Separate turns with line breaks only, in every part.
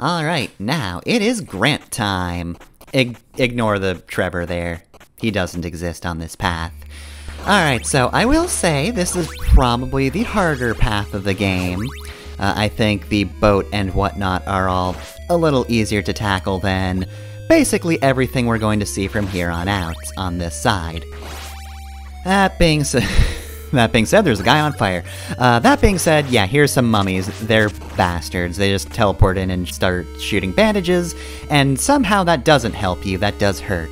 Alright, now it is Grant time. Ig ignore the Trevor there. He doesn't exist on this path. Alright, so I will say this is probably the harder path of the game. Uh, I think the boat and whatnot are all a little easier to tackle than basically everything we're going to see from here on out on this side. That being said, that being said, there's a guy on fire. Uh, that being said, yeah, here's some mummies. They're bastards. They just teleport in and start shooting bandages, and somehow that doesn't help you. That does hurt.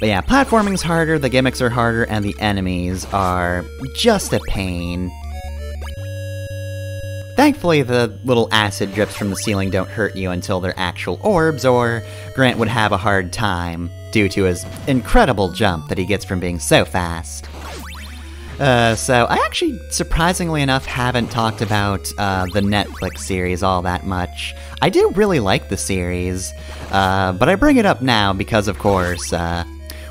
But yeah, platforming's harder, the gimmicks are harder, and the enemies are just a pain. Thankfully, the little acid drips from the ceiling don't hurt you until they're actual orbs, or Grant would have a hard time due to his incredible jump that he gets from being so fast. Uh, so, I actually, surprisingly enough, haven't talked about uh, the Netflix series all that much. I do really like the series, uh, but I bring it up now because, of course, uh,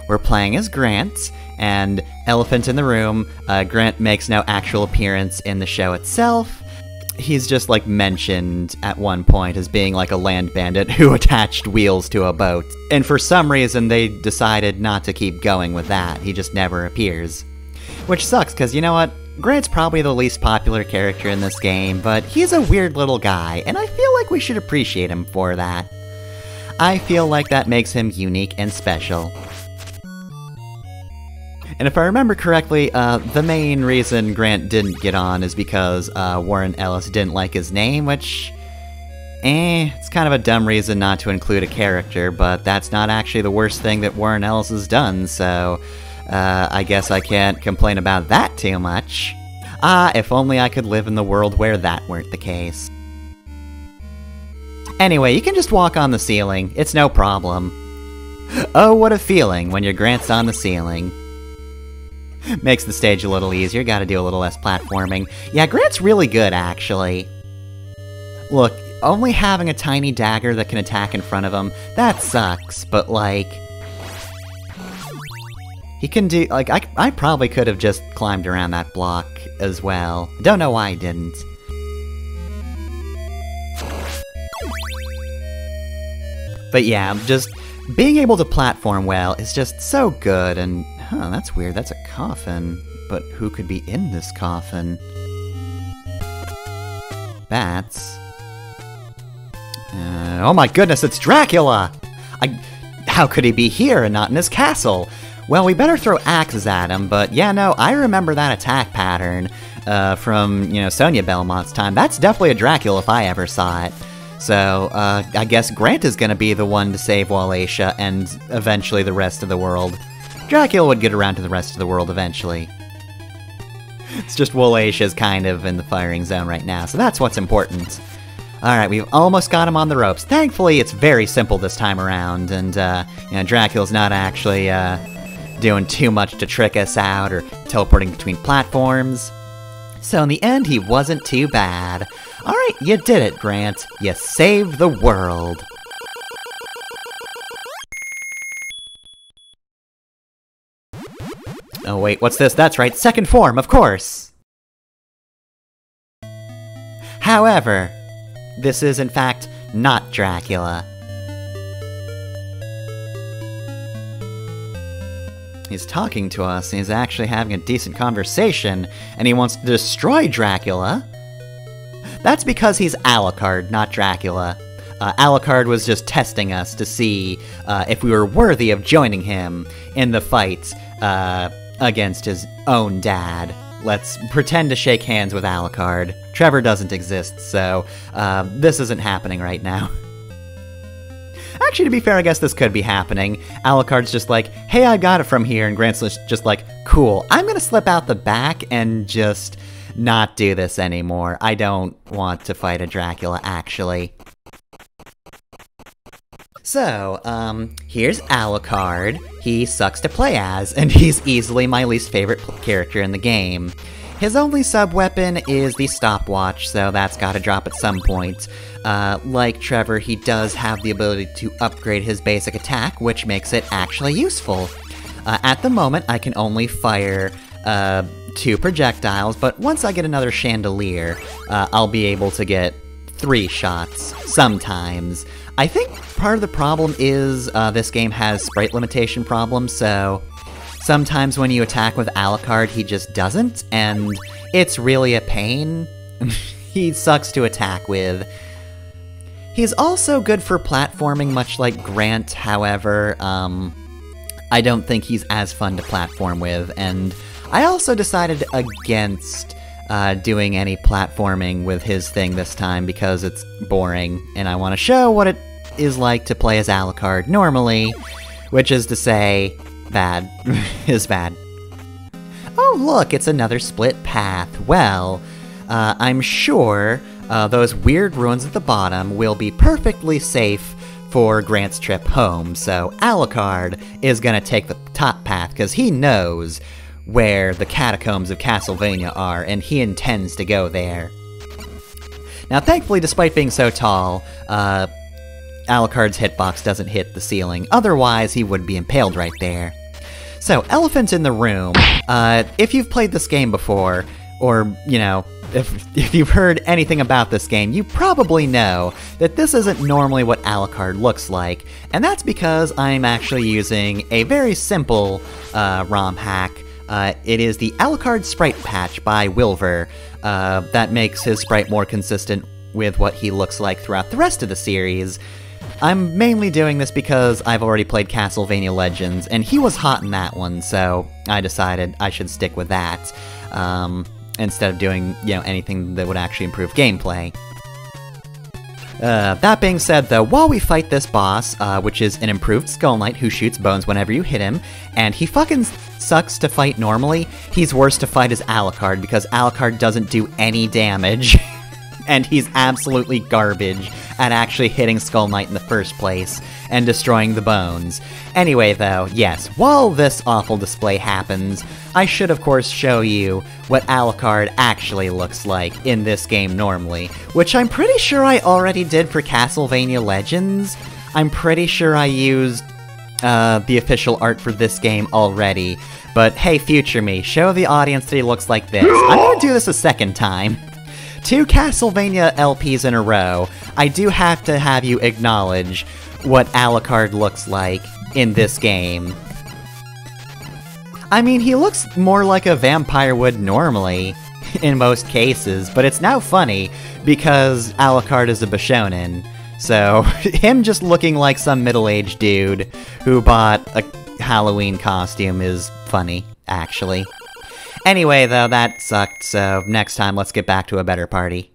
we're playing as Grant, and Elephant in the Room, uh, Grant makes no actual appearance in the show itself. He's just like mentioned at one point as being like a land bandit who attached wheels to a boat. And for some reason, they decided not to keep going with that. He just never appears. Which sucks, because you know what? Grant's probably the least popular character in this game, but he's a weird little guy, and I feel like we should appreciate him for that. I feel like that makes him unique and special. And if I remember correctly, uh, the main reason Grant didn't get on is because uh, Warren Ellis didn't like his name, which. Eh, it's kind of a dumb reason not to include a character, but that's not actually the worst thing that Warren Ellis has done, so. Uh, I guess I can't complain about that too much. Ah, if only I could live in the world where that weren't the case. Anyway, you can just walk on the ceiling, it's no problem. Oh, what a feeling when your Grant's on the ceiling. Makes the stage a little easier, gotta do a little less platforming. Yeah, Grant's really good, actually. Look, only having a tiny dagger that can attack in front of him, that sucks, but like... He can do, like, I, I probably could have just climbed around that block as well. Don't know why I didn't. But yeah, just being able to platform well is just so good, and huh, that's weird, that's a coffin. But who could be in this coffin? Bats. Uh, oh my goodness, it's Dracula! I, how could he be here and not in his castle? Well, we better throw axes at him, but yeah, no, I remember that attack pattern uh, from, you know, Sonia Belmont's time. That's definitely a Dracula if I ever saw it. So, uh, I guess Grant is gonna be the one to save Wallachia and eventually the rest of the world. Dracula would get around to the rest of the world eventually. It's just Wallachia's kind of in the firing zone right now, so that's what's important. Alright, we've almost got him on the ropes. Thankfully, it's very simple this time around, and, uh, you know, Dracula's not actually, uh, doing too much to trick us out or teleporting between platforms. So in the end, he wasn't too bad. Alright, you did it, Grant. You saved the world. Oh wait, what's this? That's right, second form, of course! However, this is in fact not Dracula. He's talking to us, he's actually having a decent conversation, and he wants to destroy Dracula. That's because he's Alucard, not Dracula. Uh, Alucard was just testing us to see uh, if we were worthy of joining him in the fight uh, against his own dad. Let's pretend to shake hands with Alucard. Trevor doesn't exist, so uh, this isn't happening right now. Actually, to be fair, I guess this could be happening. Alucard's just like, hey, I got it from here, and Grant's just like, cool, I'm gonna slip out the back and just not do this anymore. I don't want to fight a Dracula, actually. So, um, here's Alucard. He sucks to play as, and he's easily my least favorite character in the game. His only sub-weapon is the stopwatch, so that's gotta drop at some point. Uh, like Trevor, he does have the ability to upgrade his basic attack, which makes it actually useful. Uh, at the moment, I can only fire uh, two projectiles, but once I get another chandelier, uh, I'll be able to get three shots, sometimes. I think part of the problem is uh, this game has sprite limitation problems, so sometimes when you attack with Alucard, he just doesn't, and it's really a pain. he sucks to attack with. He's also good for platforming, much like Grant, however, um, I don't think he's as fun to platform with, and I also decided against uh, doing any platforming with his thing this time because it's boring, and I want to show what it is like to play as Alucard normally, which is to say, bad. is bad. Oh, look, it's another split path. Well, uh, I'm sure uh, those weird ruins at the bottom will be perfectly safe for Grant's trip home, so Alucard is gonna take the top path because he knows where the catacombs of Castlevania are, and he intends to go there. Now, thankfully, despite being so tall, uh, Alucard's hitbox doesn't hit the ceiling, otherwise he would be impaled right there. So, elephants in the Room. Uh, if you've played this game before, or, you know, if, if you've heard anything about this game, you probably know that this isn't normally what Alucard looks like, and that's because I'm actually using a very simple uh, ROM hack. Uh, it is the Alucard Sprite Patch by Wilver uh, that makes his sprite more consistent with what he looks like throughout the rest of the series. I'm mainly doing this because I've already played Castlevania Legends, and he was hot in that one, so I decided I should stick with that. Um, instead of doing, you know, anything that would actually improve gameplay. Uh, that being said, though, while we fight this boss, uh, which is an improved Skull Knight who shoots bones whenever you hit him, and he fucking sucks to fight normally, he's worse to fight as Alucard because Alucard doesn't do any damage. and he's absolutely garbage at actually hitting Skull Knight in the first place and destroying the bones. Anyway, though, yes, while this awful display happens, I should of course show you what Alucard actually looks like in this game normally, which I'm pretty sure I already did for Castlevania Legends. I'm pretty sure I used uh, the official art for this game already, but hey, future me, show the audience that he looks like this. I'm gonna do this a second time two Castlevania LPs in a row, I do have to have you acknowledge what Alucard looks like in this game. I mean, he looks more like a vampire would normally, in most cases, but it's now funny because Alucard is a Bishonen. So, him just looking like some middle-aged dude who bought a Halloween costume is funny, actually. Anyway, though, that sucked, so next time let's get back to a better party.